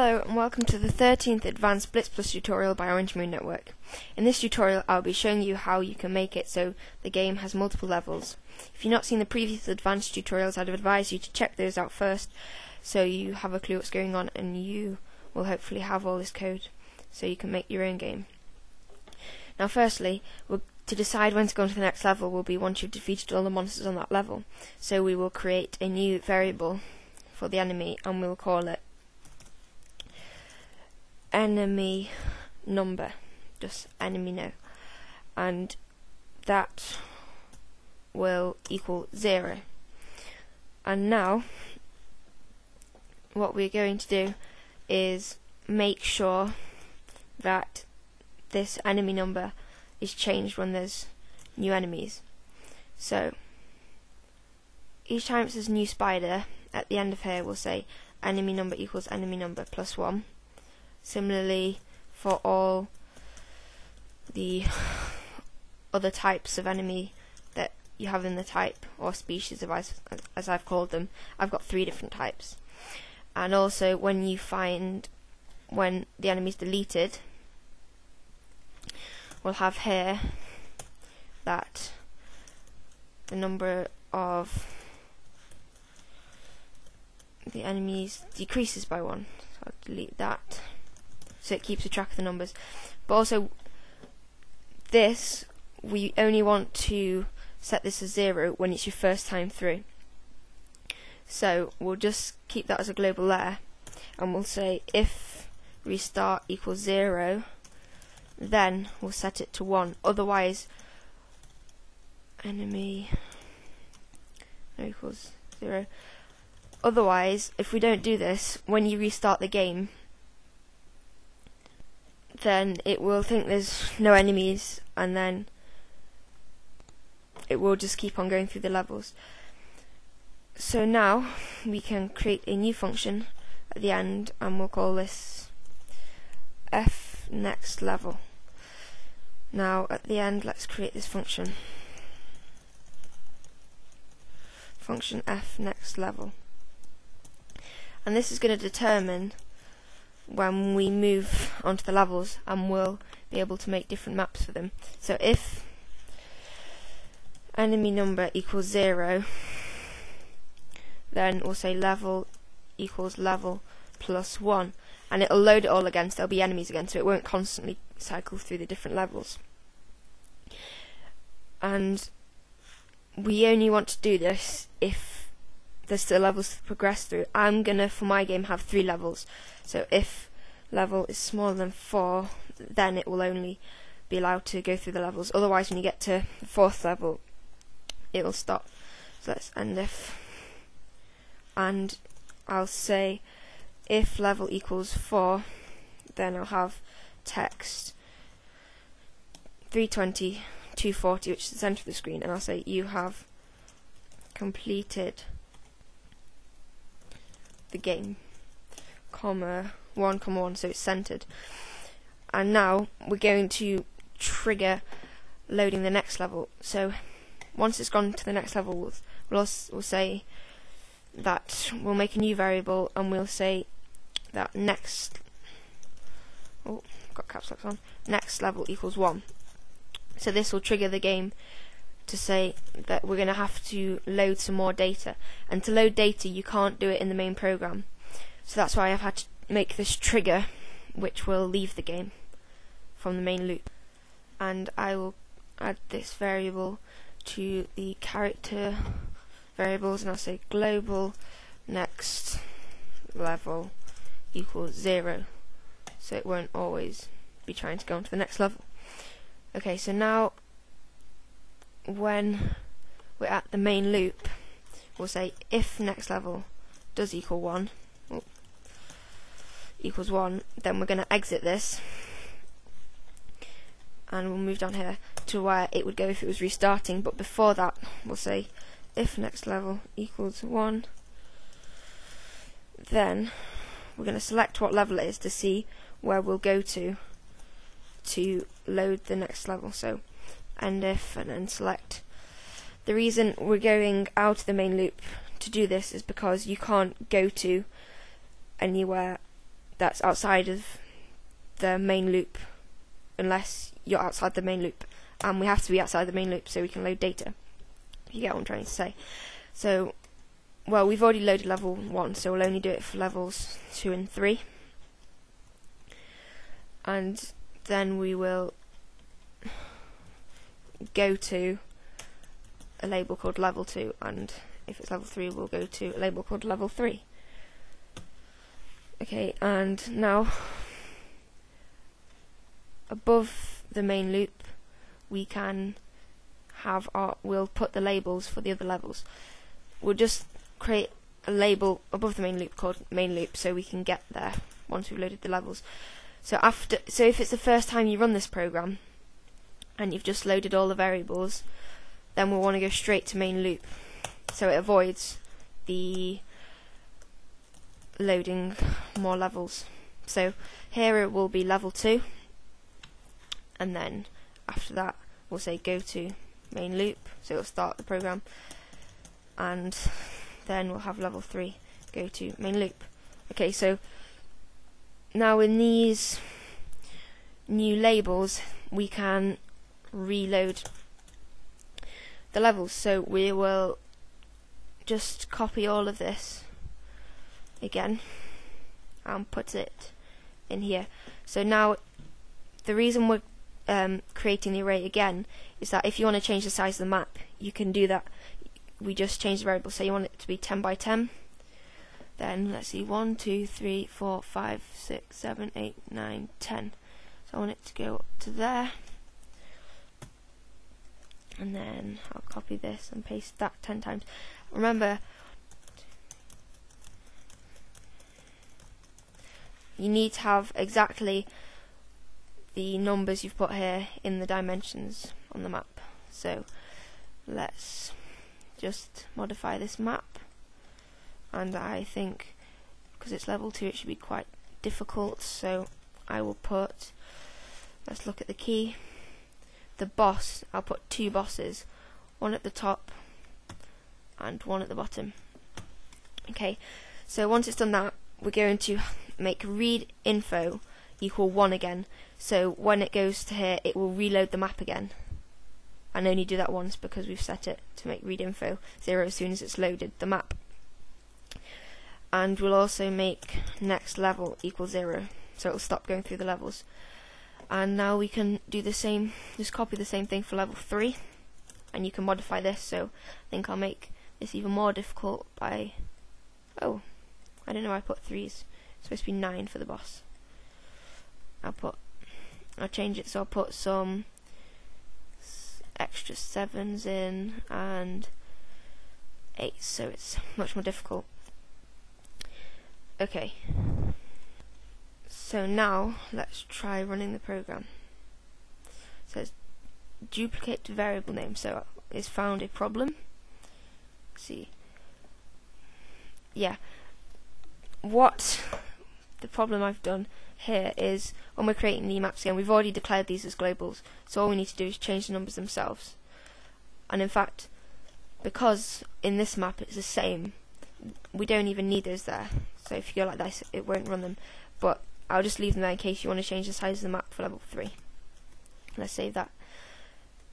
Hello and welcome to the 13th Advanced Blitz Plus tutorial by Orange Moon Network. In this tutorial I'll be showing you how you can make it so the game has multiple levels. If you've not seen the previous advanced tutorials I'd advise you to check those out first so you have a clue what's going on and you will hopefully have all this code so you can make your own game. Now firstly, to decide when to go on to the next level will be once you've defeated all the monsters on that level. So we will create a new variable for the enemy and we'll call it enemy number, just enemy no, and that will equal zero. And now, what we're going to do is make sure that this enemy number is changed when there's new enemies. So, each time it says new spider, at the end of here we'll say enemy number equals enemy number plus 1 Similarly, for all the other types of enemy that you have in the type or species of as, as I've called them, I've got three different types. And also when you find when the enemy is deleted, we'll have here that the number of the enemies decreases by one. So I'll delete that so it keeps a track of the numbers. But also, this we only want to set this as zero when it's your first time through. So we'll just keep that as a global layer, and we'll say if restart equals zero, then we'll set it to one. Otherwise, enemy equals zero. Otherwise, if we don't do this, when you restart the game, then it will think there's no enemies and then it will just keep on going through the levels. So now we can create a new function at the end and we'll call this f next level. Now at the end let's create this function. Function f next level. And this is going to determine when we move onto the levels and we'll be able to make different maps for them. So if enemy number equals 0 then we'll say level equals level plus 1 and it'll load it all again so there'll be enemies again so it won't constantly cycle through the different levels. And we only want to do this if there's still levels to progress through. I'm gonna, for my game, have three levels. So if level is smaller than four, then it will only be allowed to go through the levels. Otherwise, when you get to the fourth level, it will stop. So let's end if. And I'll say if level equals 4, then I'll have text 320, 240, which is the center of the screen, and I'll say you have completed the game, comma, 1, comma 1, so it's centered. And now we're going to trigger loading the next level. So once it's gone to the next level, we'll, we'll, we'll say that we'll make a new variable and we'll say that next oh got caps lock on next level equals 1 so this will trigger the game to say that we're going to have to load some more data. And to load data, you can't do it in the main program. So that's why I've had to make this trigger, which will leave the game from the main loop. And I will add this variable to the character variables, and I'll say global next level equals zero. So it won't always be trying to go on to the next level. Okay, so now when we're at the main loop, we'll say if next level does equal 1, oh, equals 1, then we're going to exit this, and we'll move down here to where it would go if it was restarting, but before that, we'll say if next level equals 1, then we're going to select what level it is to see where we'll go to to load the next level. So and if and then select. The reason we're going out of the main loop to do this is because you can't go to anywhere that's outside of the main loop unless you're outside the main loop. And we have to be outside the main loop so we can load data. You get what I'm trying to say. So well we've already loaded level 1 so we'll only do it for levels 2 and 3 and then we will go to a label called level 2 and if it's level 3 we'll go to a label called level 3 okay and now above the main loop we can have our we'll put the labels for the other levels. We'll just create a label above the main loop called main loop so we can get there once we've loaded the levels. So after so if it's the first time you run this program and you've just loaded all the variables then we'll want to go straight to main loop. So it avoids the loading more levels. So here it will be level 2 and then after that we'll say go to main loop. So it'll start the program and then we'll have level 3 go to main loop. Okay so now in these new labels we can reload the levels. So we will just copy all of this again and put it in here. So now the reason we're um, creating the array again is that if you want to change the size of the map you can do that. We just change the variable. Say you want it to be 10 by 10 then let's see 1 2 3 4 5 6 7 8 9 10 so I want it to go up to there and then I'll copy this and paste that 10 times. Remember you need to have exactly the numbers you've put here in the dimensions on the map. So let's just modify this map. And I think because it's level 2 it should be quite difficult. So I will put let's look at the key the boss I'll put two bosses one at the top and one at the bottom okay so once it's done that we're going to make read info equal 1 again so when it goes to here, it will reload the map again. And only do that once because we've set it to make read info 0 as soon as it's loaded the map. And we'll also make next level equal 0, so it'll stop going through the levels. And now we can do the same, just copy the same thing for level 3. And you can modify this, so I think I'll make this even more difficult by... Oh, I don't know I put 3s. It's supposed to be 9 for the boss. I'll put I'll change it so I'll put some extra sevens in and eights so it's much more difficult okay so now let's try running the program it says duplicate variable name so it's found a problem Let's see yeah what the problem I've done here is when we're creating the maps again, we've already declared these as globals, so all we need to do is change the numbers themselves. And in fact, because in this map it's the same, we don't even need those there. So if you go like this, it won't run them. But I'll just leave them there in case you want to change the size of the map for level 3. Let's save that.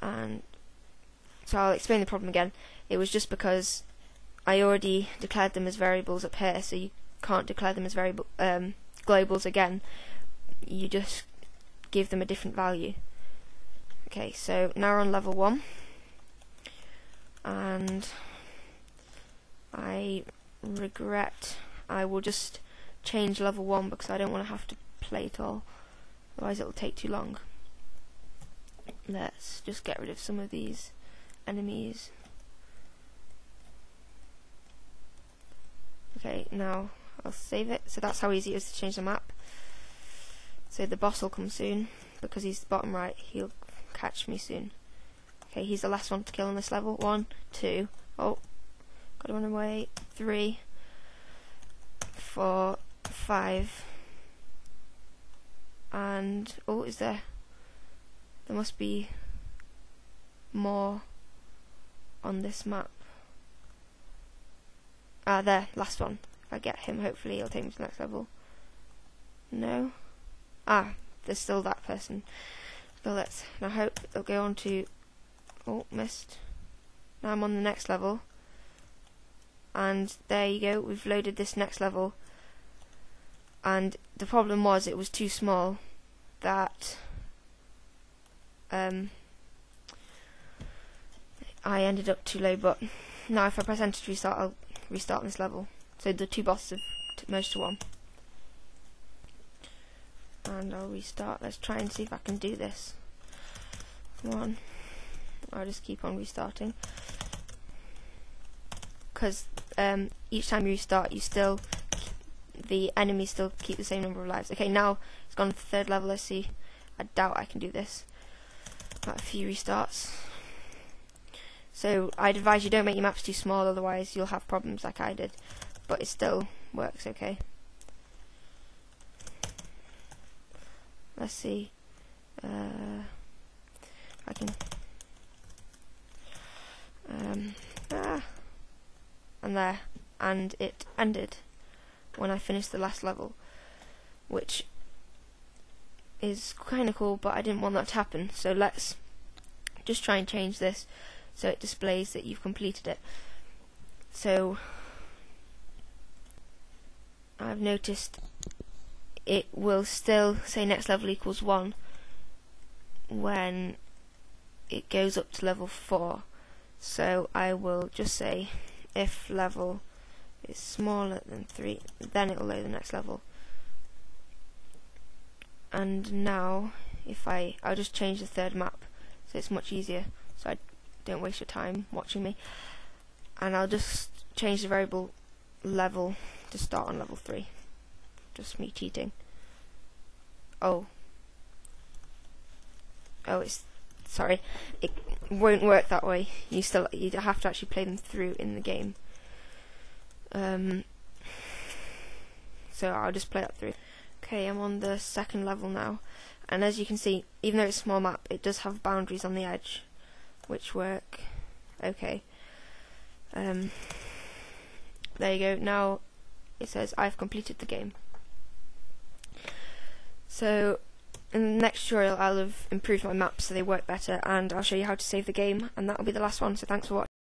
And so I'll explain the problem again. It was just because I already declared them as variables up here, so you can't declare them as variable um, globals again, you just give them a different value. Okay, so now we're on level 1, and I regret I will just change level 1 because I don't want to have to play it all, otherwise it will take too long. Let's just get rid of some of these enemies. Okay, now I'll save it. So that's how easy it is to change the map. So the boss will come soon, because he's the bottom right, he'll catch me soon. Okay, he's the last one to kill on this level. One, two, oh, gotta run away. Three, four, five, and, oh, is there, there must be more on this map. Ah, there, last one. If I get him, hopefully he'll take me to the next level. No. Ah, there's still that person. So let's I hope they'll go on to. Oh, missed. Now I'm on the next level. And there you go, we've loaded this next level. And the problem was it was too small that um, I ended up too low, but now if I press enter to restart, I'll restart this level. So the two bosses have merged to one. And I'll restart. Let's try and see if I can do this. One. I'll just keep on restarting. Because um, each time you restart, you still the enemies still keep the same number of lives. Okay, now it's gone to the third level. Let's see. I doubt I can do this. Got a few restarts. So I'd advise you don't make your maps too small, otherwise you'll have problems like I did. But it still works okay. Let's see. Uh, I can. Um, ah, and there, and it ended when I finished the last level, which is kind of cool, but I didn't want that to happen. So let's just try and change this so it displays that you've completed it. So I've noticed it will still say next level equals 1 when it goes up to level 4. So I will just say if level is smaller than 3, then it will load the next level. And now, if I, I'll just change the third map, so it's much easier, so I don't waste your time watching me. And I'll just change the variable level to start on level 3. Just me cheating. Oh. Oh, it's sorry. It won't work that way. You still you have to actually play them through in the game. Um, so I'll just play that through. Okay, I'm on the second level now, and as you can see, even though it's a small map, it does have boundaries on the edge, which work okay. Um, there you go. Now it says I've completed the game. So in the next tutorial I'll have improved my maps so they work better and I'll show you how to save the game and that'll be the last one so thanks for watching.